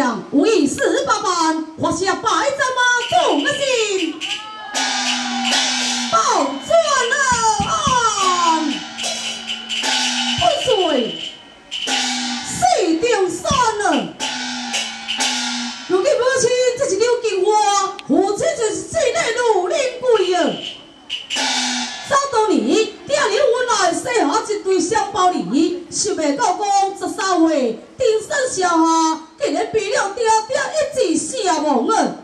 将武艺十八般，华下百战想袂到讲十三岁，丁生下下，竟然比了爹爹一字死亡了。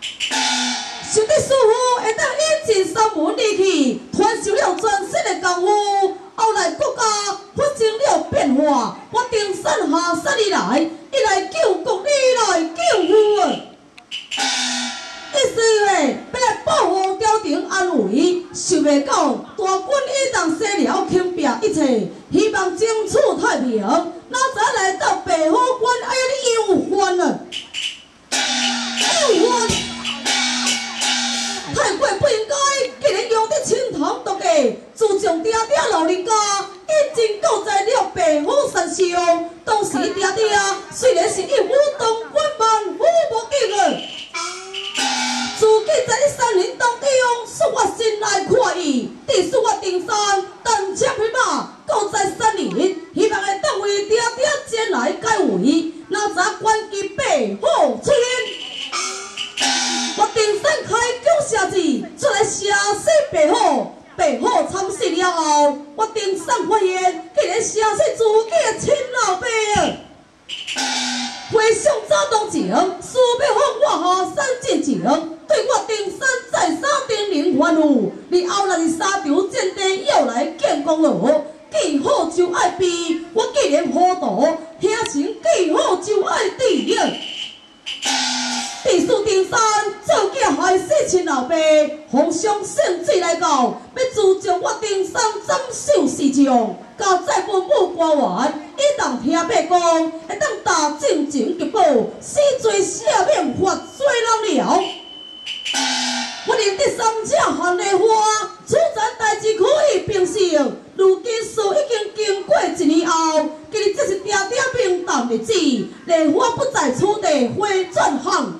想得师傅会当引进三门离去，传授了全新的功夫，后来国家发生了变化，我丁生下山而来，一来救国，二来救父啊！意思诶，要来保护朝廷安危，想袂到大军一旦西了，轻平一切，希望争取太平。哪知来到白虎关，哎呀，你又犯了，又犯！太过不应该，白虎，白虎惨死了后，我顶上发现，竟然射死自己的亲老爸回想早当前，苏圣旨来到，要自将我登山斩首示众，交在父母官员，一旦听爸讲，会当打正情吉报，死罪赦免，活罪人了。我认得三者含的花，此前代志可以平息。如今事已经经过一年后，今日这是爹爹平淡日子，莲花不在此地，回转行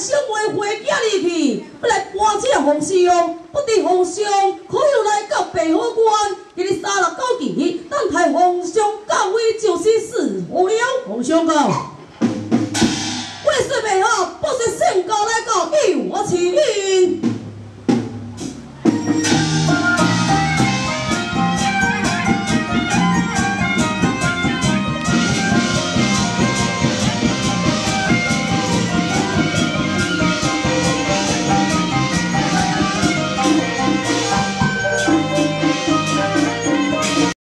小妹回家里去，要来搬这皇上，不知皇上可有来到白虎关？今日三六九期，等待皇上降位就是事好了。皇上到。